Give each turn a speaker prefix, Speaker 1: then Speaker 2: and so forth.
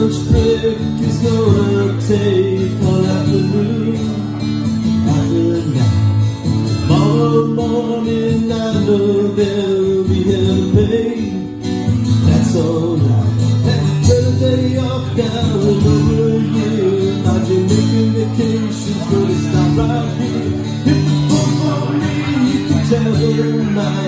Speaker 1: much break is gonna take all afternoon, after night. Tomorrow morning I know there'll be hell to pay. That's alright. Turn the day off now and over a year. My Jamaican vacation's gonna stop right here. If the phone for me, you can tell him I